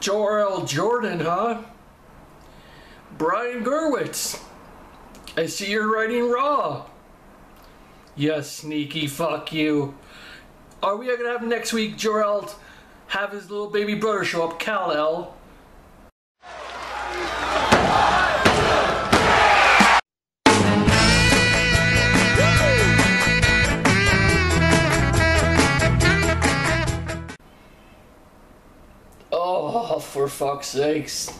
Joel Jordan, huh? Brian Gewirtz. I see you're writing Raw. Yes, sneaky fuck you. Are we gonna have next week Jorel have his little baby brother show up, Kal-El? For fuck's sakes.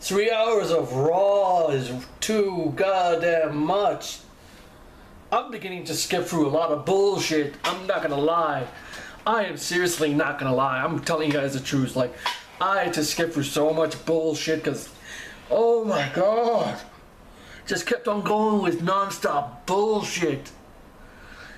Three hours of Raw is too goddamn much. I'm beginning to skip through a lot of bullshit. I'm not gonna lie. I am seriously not gonna lie. I'm telling you guys the truth. Like, I had to skip through so much bullshit because, oh my god. Just kept on going with non-stop bullshit.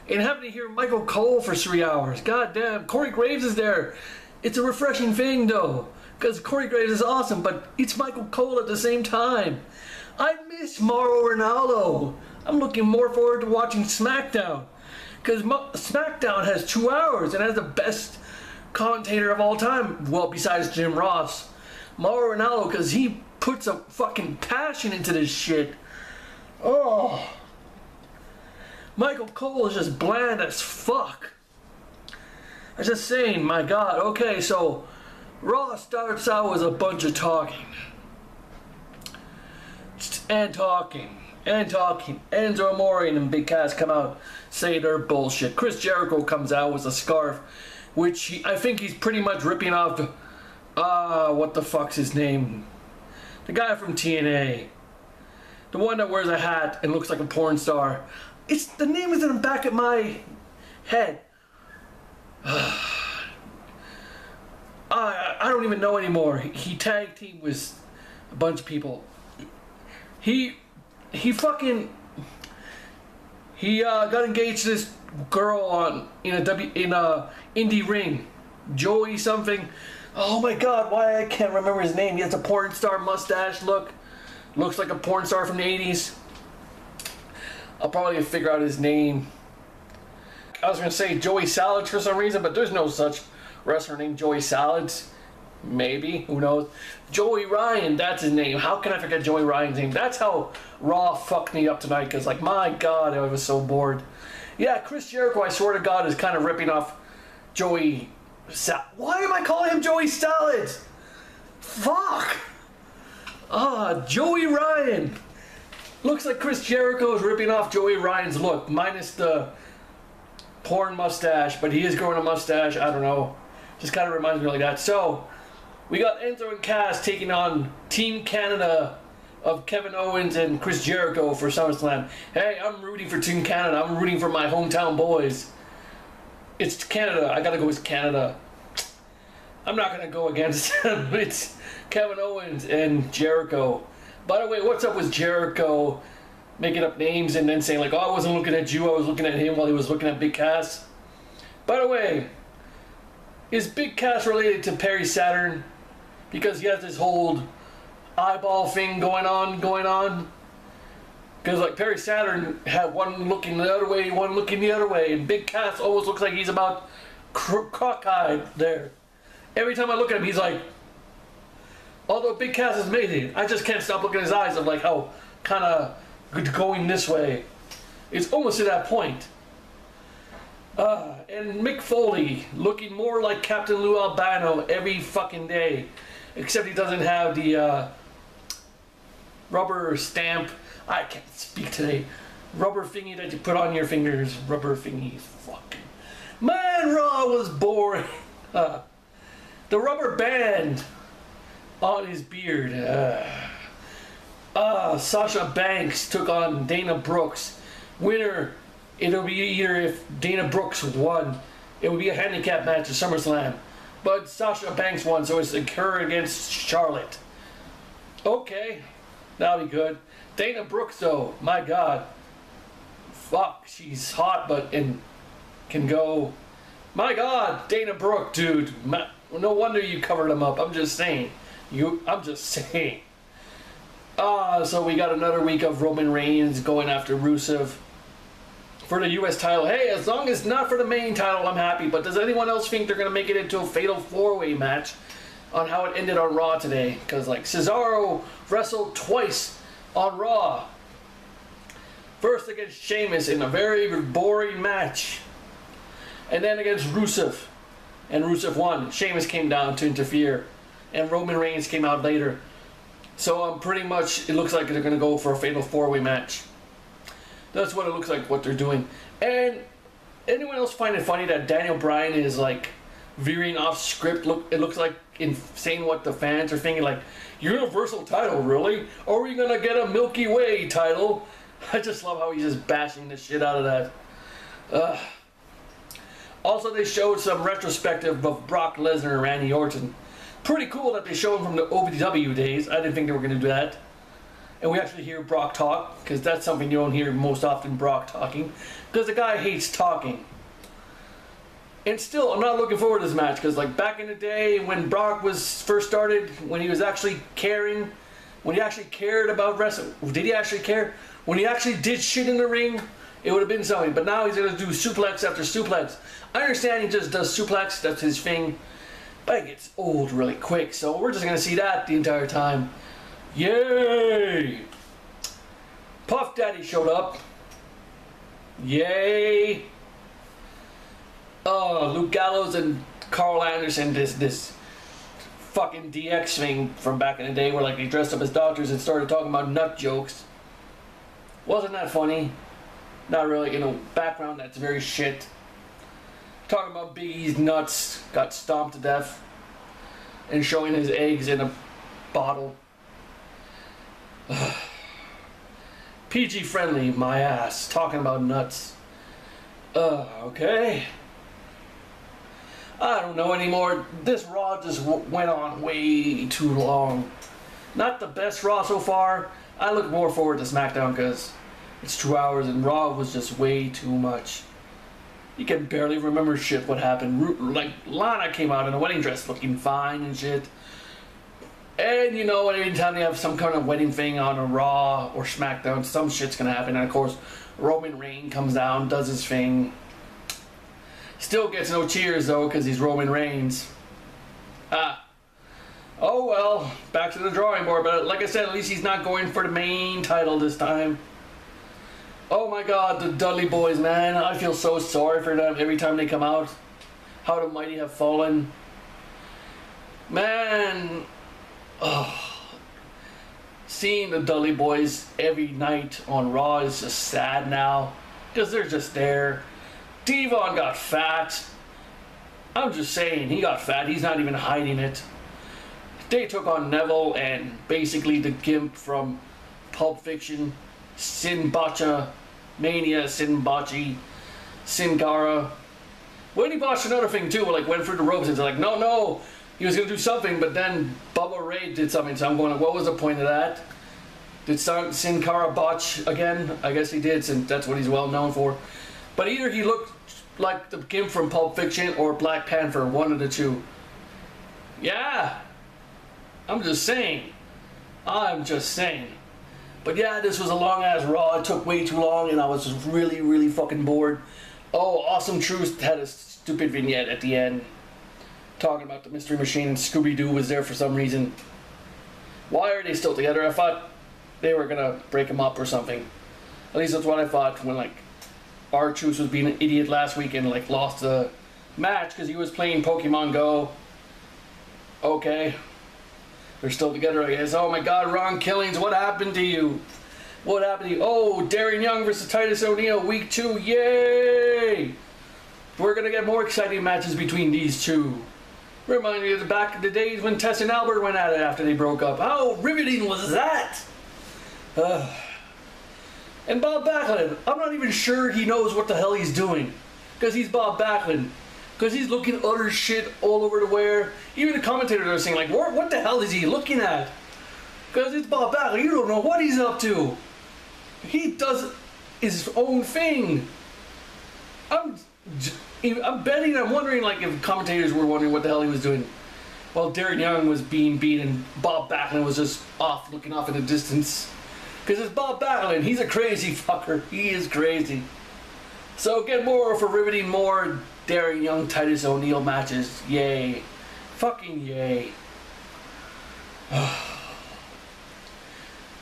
And having to hear Michael Cole for three hours. God damn, Corey Graves is there. It's a refreshing thing though. Because Corey Graves is awesome, but it's Michael Cole at the same time. I miss Mauro Ranallo. I'm looking more forward to watching SmackDown. Because SmackDown has two hours and has the best commentator of all time. Well, besides Jim Ross. Mauro Ranallo, because he puts a fucking passion into this shit. Oh. Michael Cole is just bland as fuck. I'm just saying, my god. Okay, so Raw starts out with a bunch of talking. And talking. And talking. Enzo Amore and Big Cass come out, say they're bullshit. Chris Jericho comes out with a scarf, which he, I think he's pretty much ripping off, ah, uh, what the fuck's his name? The guy from TNA. The one that wears a hat and looks like a porn star. It's the name is in the back of my head. I, I don't even know anymore. He tag team with a bunch of people. He he fucking he uh, got engaged to this girl on in a W in a indie ring, Joey something. Oh my god, why I can't remember his name. He has a porn star mustache look. Looks like a porn star from the 80s. I'll probably figure out his name. I was gonna say Joey Salads for some reason, but there's no such wrestler named Joey Salads. Maybe, who knows? Joey Ryan, that's his name. How can I forget Joey Ryan's name? That's how Raw fucked me up tonight, because, like, my god, I was so bored. Yeah, Chris Jericho, I swear to God, is kind of ripping off Joey. Sal- Why am I calling him Joey Salads? Fuck! Ah, Joey Ryan. Looks like Chris Jericho is ripping off Joey Ryan's look, minus the porn mustache, but he is growing a mustache. I don't know. Just kind of reminds me like that. So, we got Enzo and Cass taking on Team Canada of Kevin Owens and Chris Jericho for SummerSlam. Hey, I'm rooting for Team Canada. I'm rooting for my hometown boys. It's Canada. I gotta go with Canada. I'm not gonna go against them. It's Kevin Owens and Jericho. By the way, what's up with Jericho making up names and then saying like, "Oh, I wasn't looking at you. I was looking at him while he was looking at Big Cass." By the way, is Big Cass related to Perry Saturn? Because he has this whole eyeball thing going on, going on. Because like Perry Saturn had one looking the other way, one looking the other way, and Big Cass always looks like he's about cockeyed there. Every time I look at him, he's like. Although Big Cass is amazing, I just can't stop looking at his eyes of like how kind of going this way. It's almost to that point. Uh, and Mick Foley looking more like Captain Lou Albano every fucking day. Except he doesn't have the uh, rubber stamp. I can't speak today. Rubber thingy that you put on your fingers. Rubber thingy. Fucking. Man, Raw was boring. Uh, the rubber band on his beard. Uh, Sasha Banks took on Dana Brooks. Winner, it'll be either if Dana Brooks won, it would be a handicap match at SummerSlam. But Sasha Banks won, so it's her against Charlotte. Okay, that'll be good. Dana Brooks, though, my God. Fuck, she's hot, but and can go. My God, Dana Brooke, dude. No wonder you covered him up. I'm just saying. You, I'm just saying. Uh, so we got another week of Roman Reigns going after Rusev. for the U.S. title. Hey, as long as not for the main title, I'm happy. But does anyone else think they're gonna make it into a fatal four-way match on how it ended on Raw today? Because like Cesaro wrestled twice on Raw. First against Sheamus in a very boring match, and then against Rusev, and Rusev won. Sheamus came down to interfere, and Roman Reigns came out later. So um, pretty much, it looks like they're gonna go for a fatal four-way match. That's what it looks like. What they're doing. And anyone else find it funny that Daniel Bryan is like veering off script? Look, it looks like in saying what the fans are thinking. Like Universal title, really? Or are we gonna get a Milky Way title? I just love how he's just bashing the shit out of that. Also, they showed some retrospective of Brock Lesnar and Randy Orton. Pretty cool that they showed him from the OVW days. I didn't think they were going to do that and we actually hear Brock talk because that's something you don't hear most often Brock talking because the guy hates talking. And still, I'm not looking forward to this match because, like, back in the day when Brock was first started, when he was actually caring, when he actually cared about wrestling, did he actually care? When he actually did shit in the ring, it would have been something. But now he's gonna do suplex after suplex. I understand he just does suplex, that's his thing, but it gets old really quick. So we're just gonna see that the entire time. Yay! Puff Daddy showed up. Yay! Oh, Luke Gallows and Karl Anderson, this this fucking DX thing from back in the day where like they dressed up as doctors and started talking about nut jokes. Wasn't that funny? Not really, you know, background that's very shit. Talking about Biggie's nuts, got stomped to death, and showing his eggs in a bottle. PG friendly, my ass. Talking about nuts. Uh, okay. I don't know anymore. This Raw just went on way too long. Not the best Raw so far. I look more forward to SmackDown because it's two hours and Raw was just way too much. You can barely remember shit what happened. Like, Lana came out in a wedding dress looking fine and shit. And you know, anytime you have some kind of wedding thing on a Raw or SmackDown, some shit's gonna happen. And of course, Roman Reigns comes down, does his thing. Still gets no cheers though, because he's Roman Reigns. Ah. Oh well, back to the drawing board. But like I said, at least he's not going for the main title this time. Oh my god, the Dudley Boys, man. I feel so sorry for them every time they come out. How the mighty have fallen. Man, oh, seeing the Dudley Boys every night on Raw is just sad now because they're just there. Devon got fat. I'm just saying, he got fat. He's not even hiding it. They took on Neville and basically the gimp from Pulp Fiction, Sin Bacha, Mania, Sin Bachi, Sin Cara. When he botched another thing too, like went through the ropes and like, no, no, he was going to do something, but then Bubba Ray did something. So I'm going, what was the point of that? Did Sin Cara botch again? I guess he did, since that's what he's well known for. But either he looked like the Gimp from Pulp Fiction or Black Panther, one of the two. Yeah, I'm just saying. I'm just saying. But yeah, this was a long ass Raw. It took way too long, and I was just really, really fucking bored. Oh, Awesome Truth had a stupid vignette at the end talking about the Mystery Machine and Scooby Doo was there for some reason. Why are they still together? I thought they were gonna break them up or something. At least that's what I thought when like R-Truth was being an idiot last week and like lost the match because he was playing Pokemon Go. Okay. They're still together, I guess. Oh my god, Ron Killings, what happened to you? What happened to you? Oh, Darren Young versus Titus O'Neil, week two, yay! We're gonna get more exciting matches between these two. Remind me of the back of the days when Test and Albert went at it after they broke up. How riveting was that? Uh, and Bob Backlund, I'm not even sure he knows what the hell he's doing. Because he's Bob Backlund. Because he's looking utter shit all over the where. Even the commentators are saying, like, what, what the hell is he looking at? Because it's Bob Backlund. You don't know what he's up to. He does his own thing. I'm I'm betting, I'm wondering like if commentators were wondering what the hell he was doing. While Darren Young was being beat and Bob Backlund was just off, looking off in the distance. Because it's Bob Backlund. He's a crazy fucker. He is crazy. So get more for riveting more Darren Young Titus O'Neil matches. Yay. Fucking yay.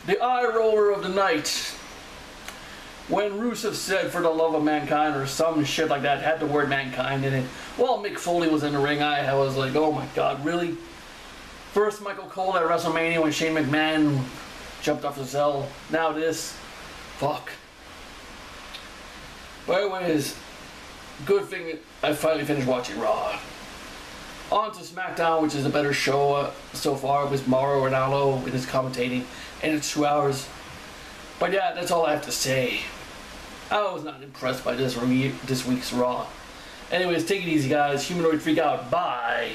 the eye roller of the night. When Rusev said for the love of mankind or some shit like that, had the word mankind in it. While Mick Foley was in the ring, I was like, oh my god, really? First Michael Cole at WrestleMania when Shane McMahon jumped off the cell. Now this. Fuck. But anyways, good thing I finally finished watching Raw. On to SmackDown, which is a better show uh, so far with Mauro Ranallo with his commentating, and it's two hours. But yeah, that's all I have to say. I was not impressed by this, this week's Raw. Anyways, take it easy, guys. Humanoid Freak out. Bye.